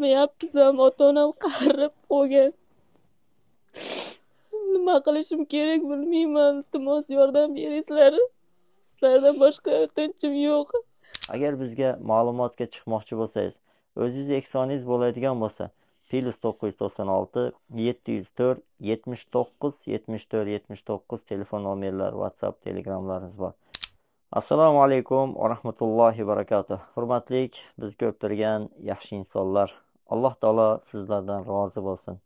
qilolmayapmiz ham ota onam qarib qolgan nima qilishim kerak bilmayman. Iltimos yordam beringlar. Sizlardan boshqa o'tinchim yo'q. Agar bizga ma'lumotga chiqmoqchi bo'lsangiz o'zingiz eksoningiz bo'ladigan bo'lsa plyus to'qqiz yuz to'qson olti yetti yuz to'rt yetmish to'qqiz yetmish to'rt yetmish to'qqiz telefon nomerlari whatsapp telegramlarimiz bor. Assalomu alaykum va rahmatullohi barakatuh. Hurmatli biz ko'p turgan yaxshi insonlar. Alloh taolo sizlardan rozi bo'lsin.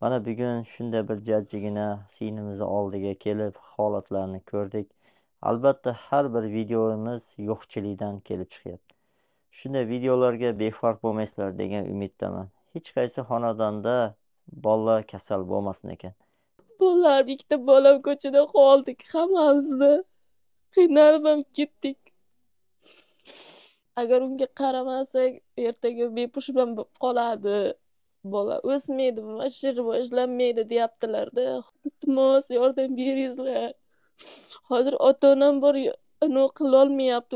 Mana bugun shunday bir jajjigina sinimizni oldiga kelib holatlarni ko'rdik. Albatta har bir videomiz yo'qchilikdan kelib chiqyapti. Shunday videolarga befarq bo'lmaysizlar degan umiddaman. Hech qaysi xonadonda bolalar kasal bo'lmasin ekan. Bolalar ikkita bolam ko'chada qoldik hammamizni qiynalib ham ketdik. Agar unga qaramasak ertaga bepush bilan bo'lib qoladi. Bola o'smaydi вообще rivojlanmaydi deyaptilarda. Iltimos yordam beringlar hozir ota onam bor anavi qilolmayapti.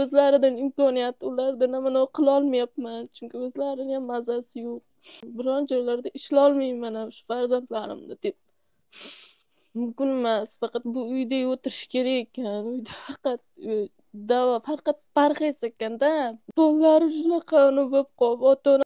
O'zlaridan imkoniyat ulardan ham anavi qilolmayapman. Chunki o'zlarini ham mazasi yo'q. Biron joylarda ishlolmayman ham shu farzandlarimni deb. Mumkin emas faqat bu uyda o'tirish kerak ekan. Uyda faqat davo faqat parhez ekanda bolalari shunaqa bo'lib qolib ota